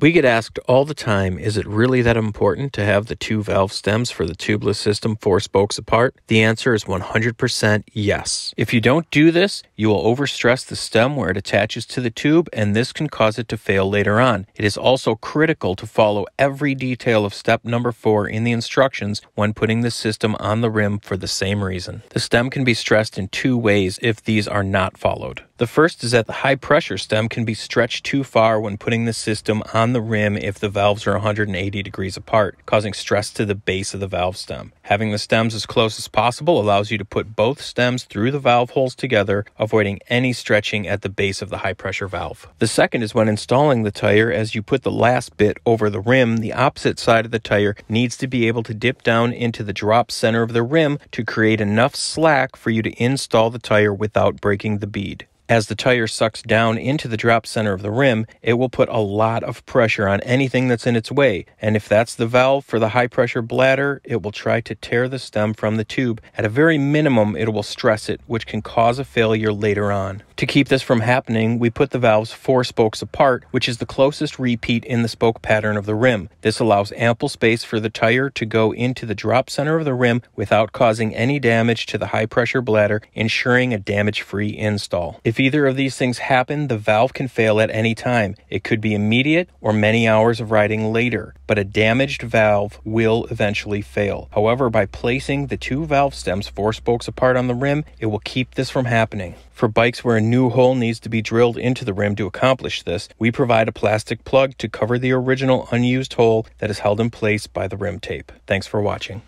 We get asked all the time, is it really that important to have the two valve stems for the TUbliss system four spokes apart? The answer is 100% yes. If you don't do this, you will overstress the stem where it attaches to the tube and this can cause it to fail later on. It is also critical to follow every detail of step number four in the instructions when putting the system on the rim for the same reason. The stem can be stressed in two ways if these are not followed. The first is that the high pressure stem can be stretched too far when putting the system on the rim if the valves are 180 degrees apart, causing stress to the base of the valve stem. Having the stems as close as possible allows you to put both stems through the valve holes together, avoiding any stretching at the base of the high pressure valve. The second is when installing the tire, as you put the last bit over the rim, the opposite side of the tire needs to be able to dip down into the drop center of the rim to create enough slack for you to install the tire without breaking the bead. As the tire sucks down into the drop center of the rim, it will put a lot of pressure on anything that's in its way. And if that's the valve for the high pressure bladder, it will try to tear the stem from the tube. At a very minimum, it will stress it, which can cause a failure later on. To keep this from happening, we put the valves four spokes apart, which is the closest repeat in the spoke pattern of the rim. This allows ample space for the tire to go into the drop center of the rim without causing any damage to the high pressure bladder, ensuring a damage free install. If either of these things happen, the valve can fail at any time. It could be immediate or many hours of riding later, but a damaged valve will eventually fail. However, by placing the two valve stems four spokes apart on the rim, it will keep this from happening. For bikes where a new hole needs to be drilled into the rim to accomplish this, we provide a plastic plug to cover the original unused hole that is held in place by the rim tape. Thanks for watching.